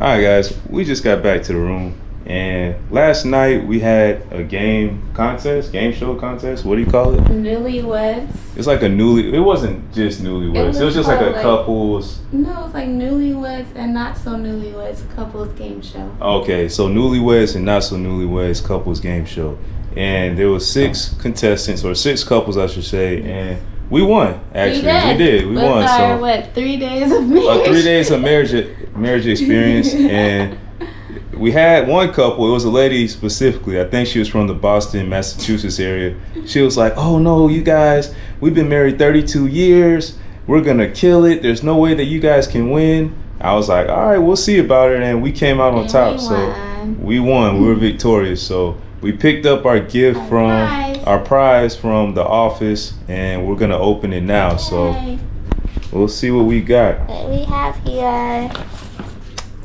All right, guys, we just got back to the room, and last night we had a game contest, game show contest. What do you call it? Newlyweds. It's like a newly. It wasn't just newlyweds. It was, was just like a like- couples. No, it's like newlyweds and not so newlyweds couples game show. Okay, so newlyweds and not so newlyweds couples game show, and there was six contestants or six couples, I should say, and we won. Actually, we did. We With won. Our, So what three days of marriage? uh, three days of marriage marriage experience and we had one couple. It was a lady specifically. I think she was from the boston massachusetts area. She was like oh no you guys we've been married 32 years. We're gonna kill it. There's no way that you guys can win. I was like all right we'll see about it and we came out on And top. we so we won. We were victorious. So we picked up our gift Our from prize. our prize from the office and we're gonna open it now. So. We'll see what we got What we have here?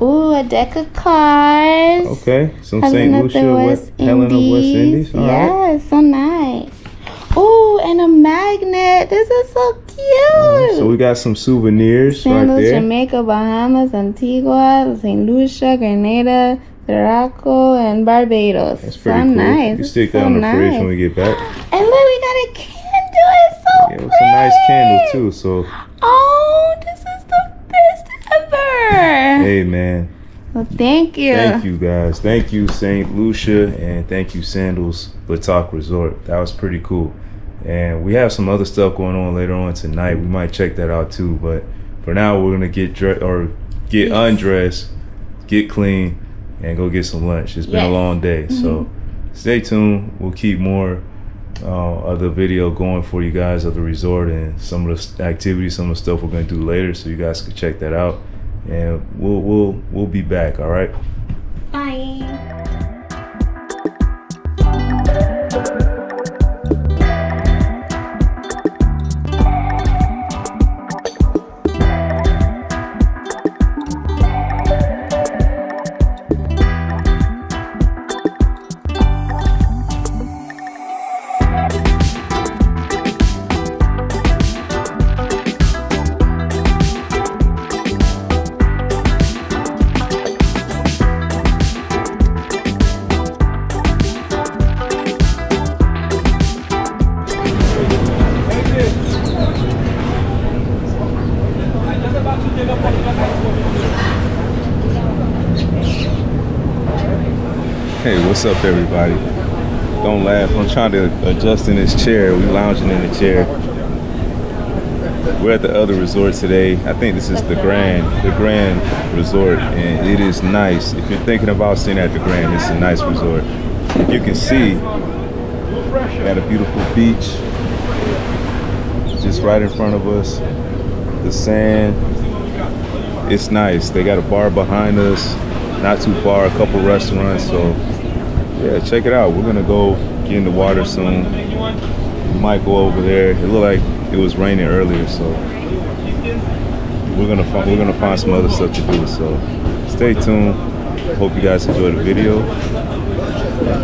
Ooh, a deck of cards. Okay, some St. Lucia, West, West Helen of West Indies. All right. yes, so nice. Ooh, and a magnet. This is so cute. So we got some souvenirs right Louis, there. Jamaica, Bahamas, Antigua, St. Lucia, Grenada, Morocco, and Barbados. That's pretty so cool. nice. You stick that so on the fridge when we get back. And look, we got a candle. It's so Yeah, it's a nice candle too. So, man, Well, thank you. thank you guys. Thank you St. Lucia and thank you Sandals La Toc Resort. That was pretty cool. And we have some other stuff going on later on tonight. We might check that out too. But for now, we're gonna get dressed or get Yes. undressed, get clean, and go get some lunch. It's been a Yes. Mm-hmm. long day, so stay tuned. We'll keep more uh, of the video going for you guys of the resort and some of the activities, some of the stuff we're gonna do later, so you guys can check that out. And we'll we'll we'll be back. All right. Hey, what's up, everybody? Don't laugh. I'm trying to adjust in this chair. We lounging in the chair. We're at the other resort today. I think this is the Grand, the Grand Resort, and it is nice. If you're thinking about staying at the Grand, it's a nice resort. You can see, at a beautiful beach just right in front of us. The sand. It's nice. They got a bar behind us, not too far, a couple restaurants. So yeah, check it out. We're gonna go get in the water soon. We might go over there. It looked like it was raining earlier, so we're gonna find, we're gonna find some other stuff to do. So stay tuned. Hope you guys enjoy the video.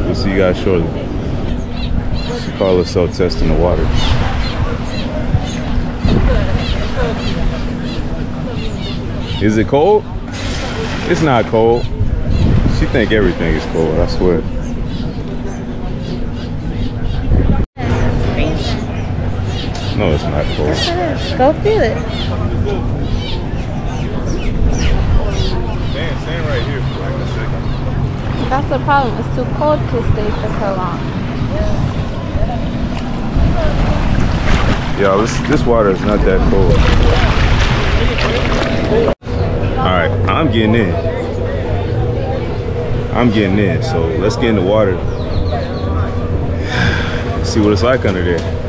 We'll see you guys shortly. She call herself testing the water. Is it cold? It's not cold. She think everything is cold. I swear. No, it's not cold. Go feel it. Stand, stand right here for like a second. That's the problem. It's too cold to stay for so long. Yo, this this water is not that cold. I'm getting in. I'm getting in. So let's get in the water. See what it's like under there.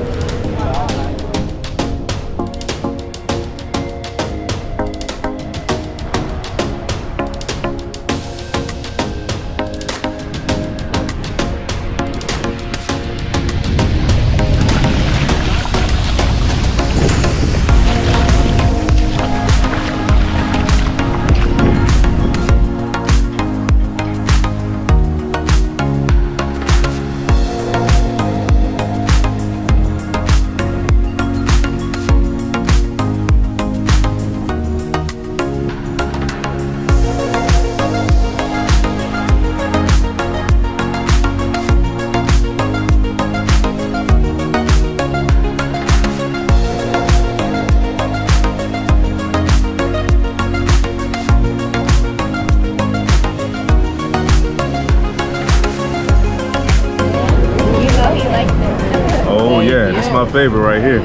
My favorite right here.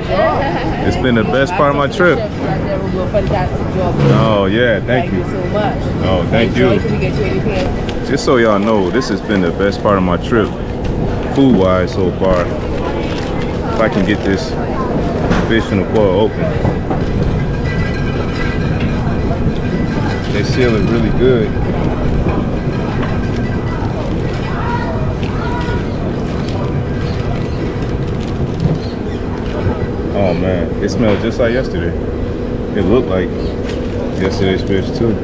It's been the best part of my trip. Oh yeah, thank you. so much. Oh, thank you. Can we get you anything? Just so y'all know, this has been the best part of my trip, food wise so far. If I can get this fish in the foil open. They seal it really good. Oh man, it smelled just like yesterday. It looked like yesterday's fish too.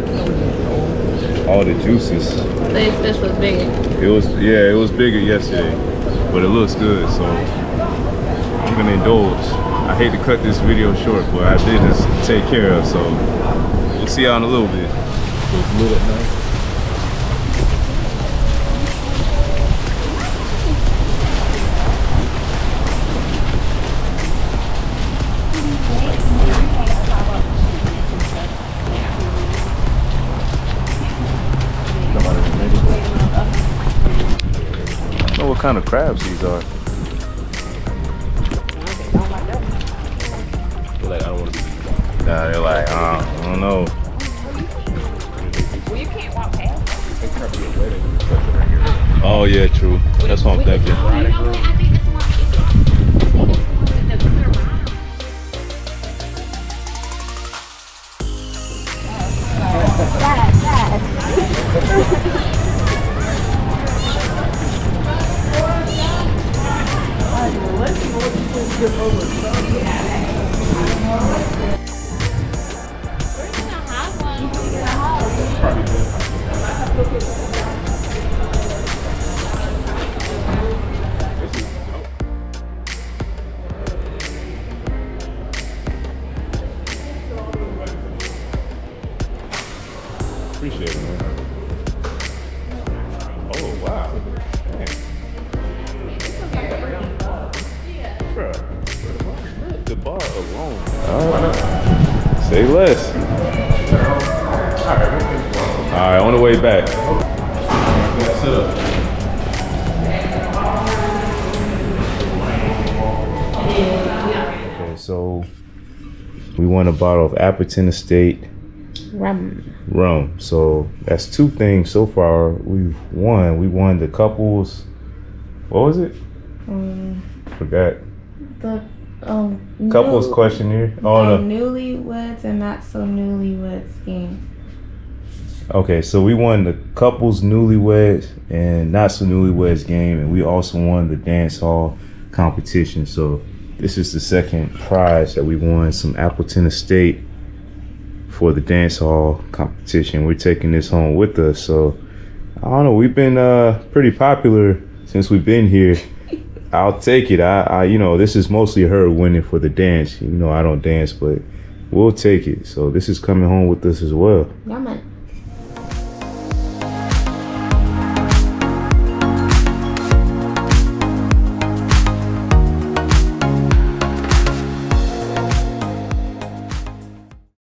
All the juices. Today's fish was bigger. It was yeah, it was bigger yesterday, but it looks good. So I'm gonna indulge. I hate to cut this video short, but I did just take care of. So we'll see y'all in a little bit. What kind of crabs these are. They're like, I don't want to be. Nah, they're like, uh, I don't know. Well, you can't walk past. Oh yeah, true. That's what I'm thinking. Appreciate Alright. Say less. Alright, on the way back. Okay, so we won a bottle of Appleton Estate Rum. rum. So that's two things so far we've won. We won the couples. What was it? Um, Forgot. the um Couples new- questionnaire. Oh Oh, no. newlyweds and not so newlyweds game. Okay, so we won the couples newlyweds and not so newlyweds game, and we also won the dance hall competition. So this is the second prize that we won. Some Appleton Estate for the dance hall competition. We're taking this home with us. So I don't know. We've been uh pretty popular since we've been here. I'll take it. I, I you know this is mostly her winning for the dance. You know I don't dance, but we'll take it. So this is coming home with us as well. Yeah, man.